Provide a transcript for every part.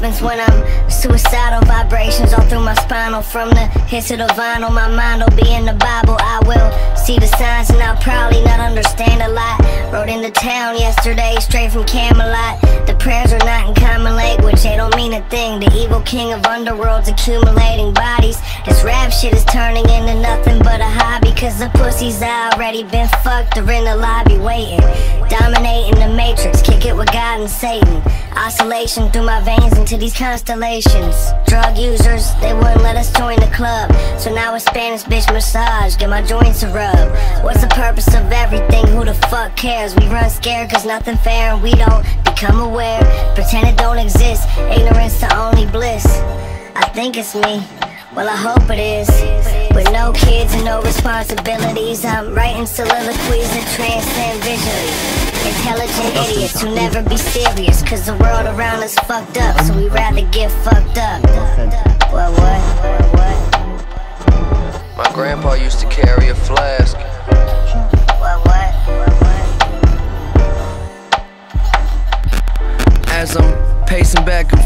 happens when I'm suicidal vibrations all through my spinal. From the hits of the vinyl, my mind will be in the Bible. I will see the signs and I'll probably not understand a lot. Rode into town yesterday, straight from Camelot. The prayers are not in common language, they don't mean a thing. The evil king of underworld's accumulating bodies. This rap shit is turning into nothing but a hobby. Cause the pussies already been fucked, they're in the lobby waiting. Dominating the matrix, kick it with God and Satan. Oscillation through my veins into these constellations. Drug users, they wouldn't let us join the club. So now a Spanish bitch massage, get my joints a rub. What's the purpose of everything? Who the fuck cares? We run scared cause nothing fair and we don't become aware. Pretend it don't exist, ignorance the only bliss. I think it's me. Well, I hope it is. With no kids and no responsibilities, I'm writing soliloquies that transcend visually. Intelligent idiots who never be serious, cause the world around us fucked up, so we rather get fucked up. What, what? What, My grandpa used to carry a flask.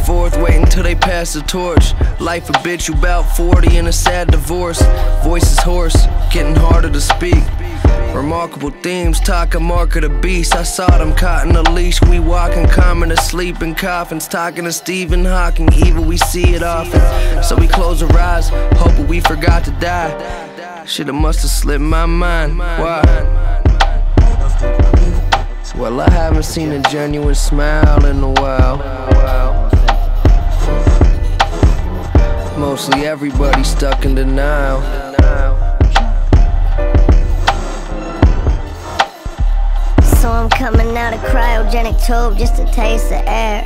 Forth, waiting till they pass the torch. Life a bitch, you bout 40 and a sad divorce. Voice is hoarse, getting harder to speak. Remarkable themes, talk a mark of the beast. I saw them caught in a leash. We walking, common asleep in coffins. Talking to Stephen Hawking, evil, we see it often. So we close our eyes, hoping we forgot to die. Shit, it must have slipped my mind. Why? Well, I haven't seen a genuine smile in a while. Mostly everybody stuck in denial. So I'm coming out of cryogenic tube just to taste the air.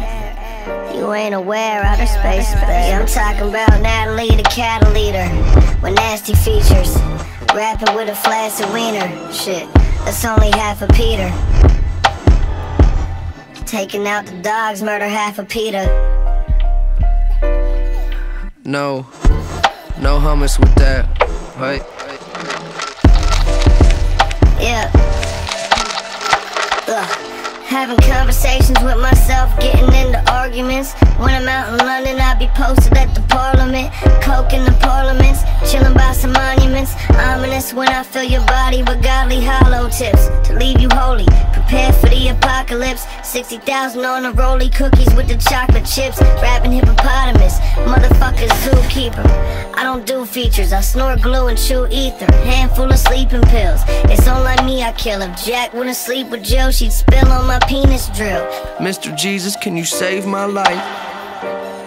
You ain't aware, outer space, babe. I'm talking about Natalie, the cattle leader, with nasty features. Rapping with a flaccid wiener. Shit, that's only half a Peter. Taking out the dogs, murder half a Peter. No, no hummus with that, right? Yeah. Ugh. Having conversations with myself, getting into arguments. When I'm out in London, I'll be posted at the parliament. Coke in the parliaments, chilling by. Ominous when I fill your body with godly hollow tips to leave you holy. Prepare for the apocalypse. 60,000 on a rolly cookies with the chocolate chips. Rapping hippopotamus, motherfucker zookeeper. I don't do features, I snort glue and chew ether. Handful of sleeping pills. It's all on me, I kill. If Jack wouldn't sleep with Jill, she'd spill on my penis drill. Mr. Jesus, can you save my life?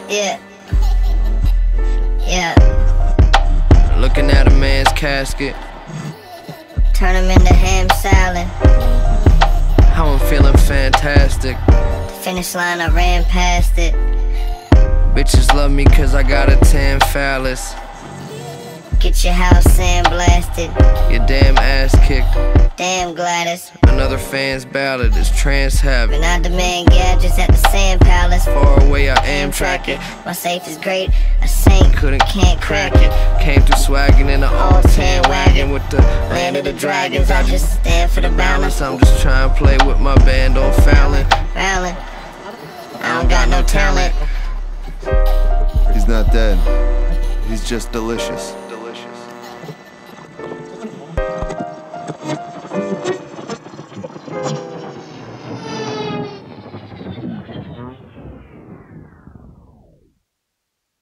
Yeah. Yeah. Looking at a man's casket, Turn him into ham salad. how I'm feeling fantastic. The finish line, I ran past it. Bitches love me cause I got a tan phallus. Get your house sandblasted. Your damn ass kicked. Damn, Gladys. Another fan's ballad is trans habit. And I demand gadgets at the sand palace. Far away, I am tracking. My safe is great. A saint Couldn't can't crack it. Came through swagging in an all tan wagon with the Land of the dragons, I just stand for the balance. balance. I'm just trying to play with my band on Fallon. Fallon. I don't got no talent. He's not dead. He's just delicious.